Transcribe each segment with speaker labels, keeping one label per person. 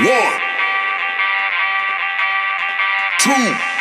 Speaker 1: One, two.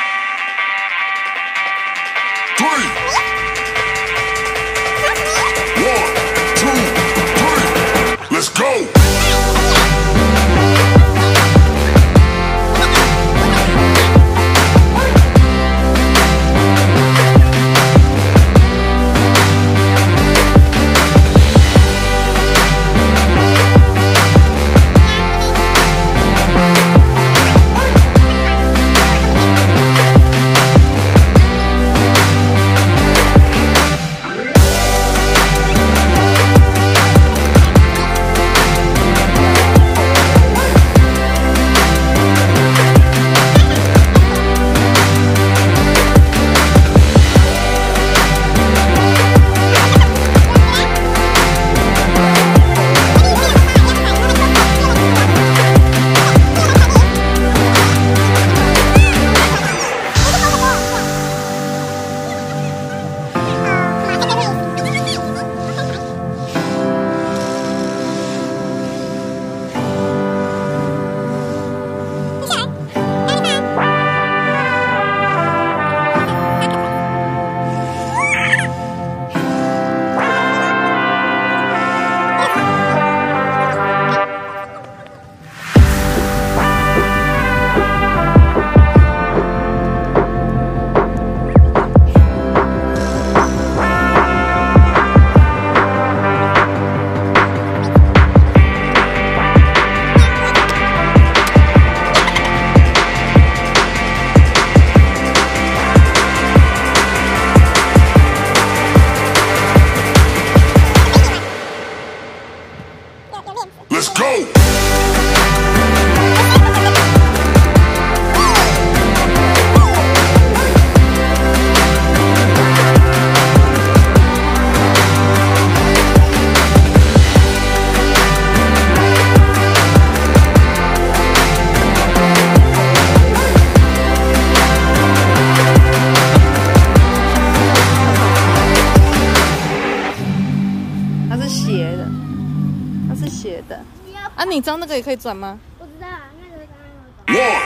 Speaker 2: 你知道那个也可以转吗？
Speaker 3: 我知道，那个刚刚有转。
Speaker 1: One,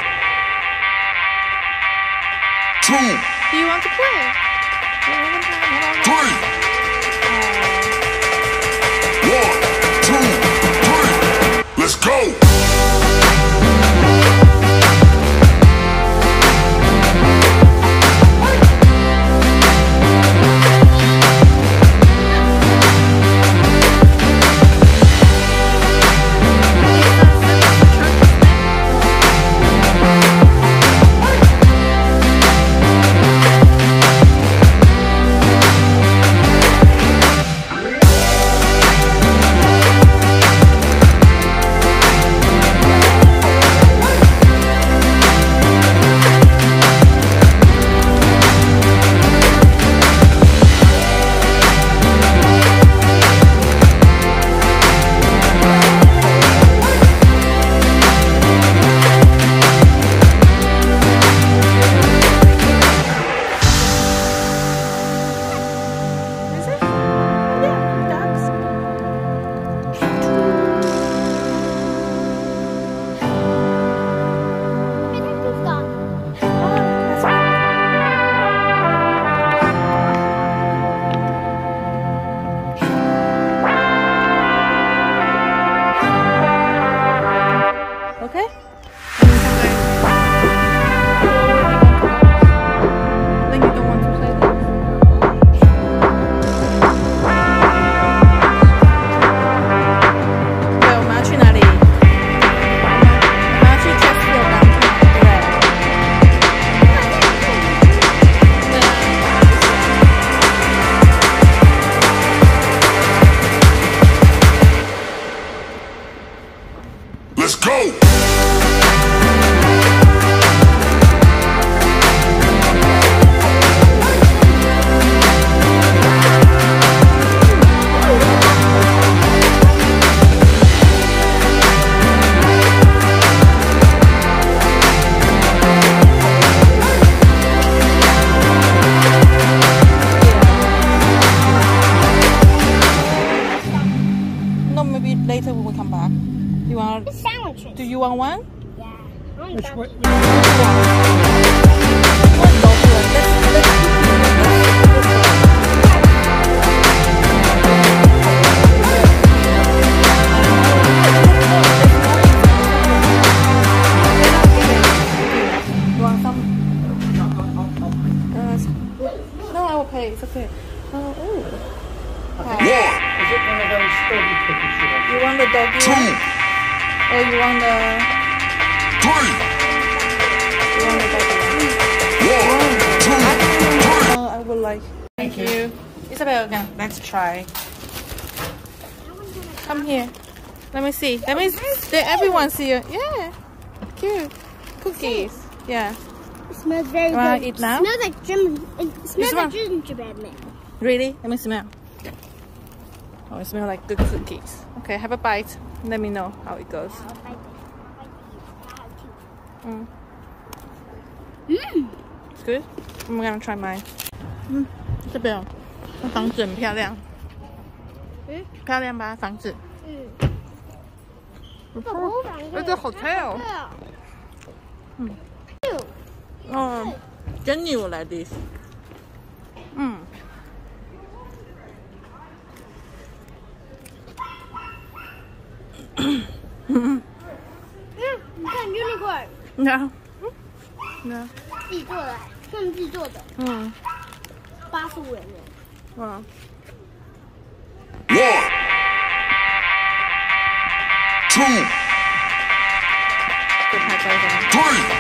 Speaker 1: two.
Speaker 2: Do you want to play?
Speaker 1: Three. One, two, three. Let's go.
Speaker 2: Do you
Speaker 1: want one?
Speaker 3: Yeah. I want
Speaker 1: one? No, I will pay. It's okay. Oh, ooh.
Speaker 4: Okay. Yeah.
Speaker 5: Is it one of those doggy cookies? You
Speaker 1: want the doggy?
Speaker 4: Two.
Speaker 1: Or you want the
Speaker 4: three.
Speaker 1: you want the doggy one?
Speaker 4: One, two, three.
Speaker 1: Oh, I would like. Thank you. Isabel, again, let's try. Come here. Let me see. Let me. Let everyone see you. Yeah. Cute. Cookies. Yeah.
Speaker 3: It smells very
Speaker 1: Wanna
Speaker 3: good.
Speaker 1: eat now?
Speaker 3: It smells like gin. It smells
Speaker 1: one?
Speaker 3: like gingerbread man.
Speaker 1: Really? Let me smell. Oh, it smells like good cookies. Okay, have a bite. Let me know how it goes.
Speaker 3: I'll bite it. I'll bite it.
Speaker 1: Mm.
Speaker 3: Mmm.
Speaker 1: It's good. I'm gonna try mine. 嗯，这边哦，那房子很漂亮。
Speaker 3: 嗯，
Speaker 1: 漂亮吧？房子。
Speaker 3: 嗯。
Speaker 1: It's a hotel.
Speaker 3: 嗯。
Speaker 1: Oh, genuine like this. Mm.
Speaker 3: 嗯，
Speaker 1: 那那。
Speaker 3: 自己做的他们自己做的。
Speaker 1: 嗯。
Speaker 3: 八十五元
Speaker 1: 了嗯。
Speaker 4: One two three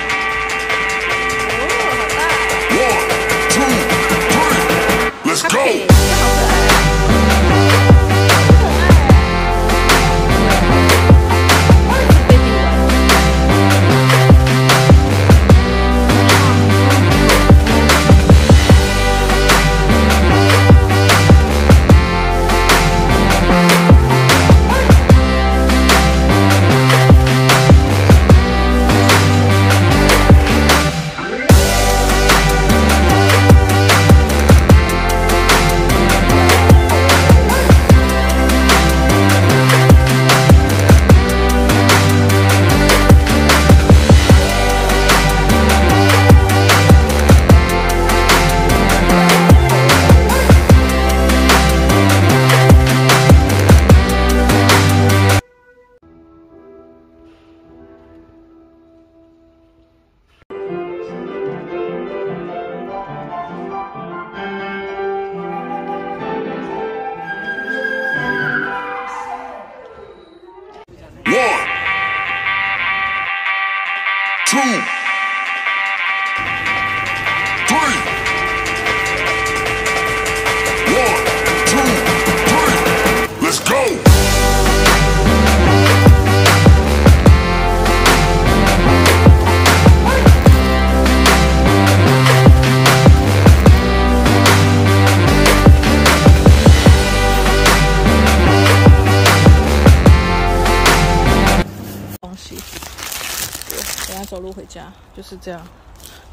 Speaker 1: 是这样。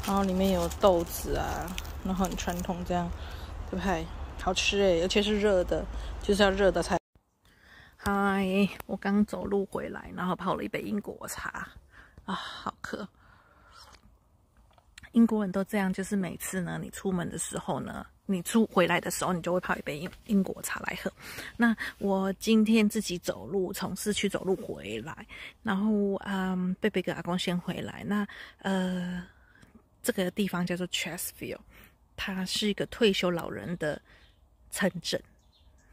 Speaker 1: 然后里面有豆子啊，然后很传统这样，对不对？好吃诶，而且是热的，就是要热的才。嗨，我刚走路回来，然后泡了一杯英国茶，啊，好渴。英国人都这样，就是每次呢，你出门的时候呢，你出回来的时候，你就会泡一杯英英国茶来喝。那我今天自己走路从市区走路回来，然后嗯，贝贝跟阿公先回来。那呃，这个地方叫做 Chesterfield，它是一个退休老人的城镇。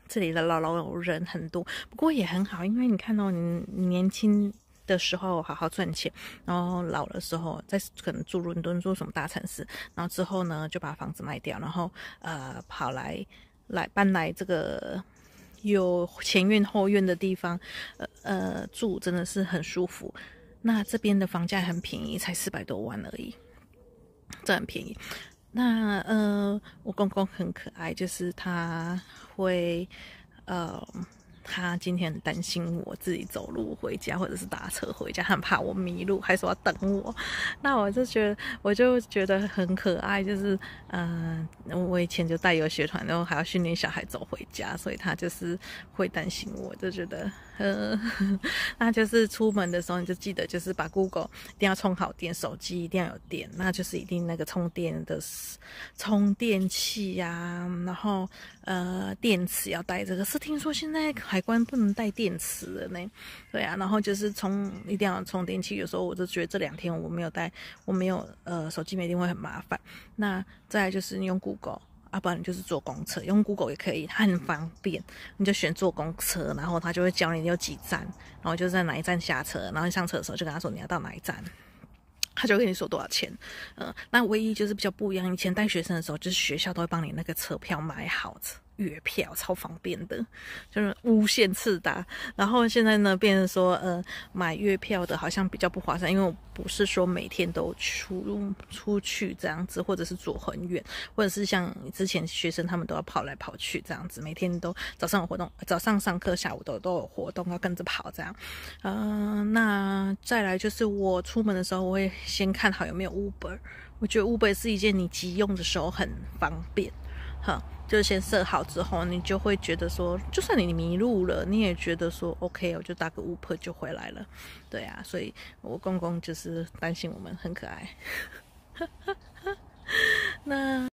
Speaker 1: 这里的老老人很多，不过也很好，因为你看到、你年轻的时候好好赚钱，然后老的时候在可能住伦敦住什么大城市，然后之后呢就把房子卖掉，然后呃跑来来搬来这个有前院后院的地方，呃呃住真的是很舒服。那这边的房价很便宜，才四百多万而已，这很便宜。那呃，我公公很可爱，就是他会呃，他今天很担心我自己走路回家或者是打车回家，很怕我迷路，还说要等我。那我就觉得，我就觉得很可爱，就是嗯、我以前就带游学团，然后还要训练小孩走回家，所以他就是会担心我，就觉得呃，那就是出门的时候你就记得就是把 Google 一定要充好电，手机一定要有电，那就是一定那个充电的充电器呀、然后呃电池要带着。可是听说现在海关不能带电池了呢，对啊，然后就是充一定要充电器。有时候我就觉得这两天我没有带，我没有呃手机没电会很麻烦。那再就是你用 Google。啊，不然你就是坐公车，用 Google 也可以，它很方便。你就选坐公车，然后它就会教你有几站，然后就在哪一站下车，然后你上车的时候就跟他说你要到哪一站，他就跟你说多少钱。嗯、那唯一就是比较不一样，以前带学生的时候，就是学校都会帮你那个车票买好，月票超方便的，就是无限次搭。然后现在呢，变成说，呃，买月票的好像比较不划算，因为我不是说每天都出出去这样子，或者是坐很远，或者是像之前学生他们都要跑来跑去这样子，每天都早上有活动，早上上课，下午都都有活动要跟着跑这样。嗯、那再来就是我出门的时候，我会先看好有没有 Uber。我觉得 Uber 是一件你急用的时候很方便，哼，就先设好之后，你就会觉得说，就算你迷路了，你也觉得说 OK，我就打个 Uber 就回来了，对啊，所以我公公就是担心我们很可爱，那。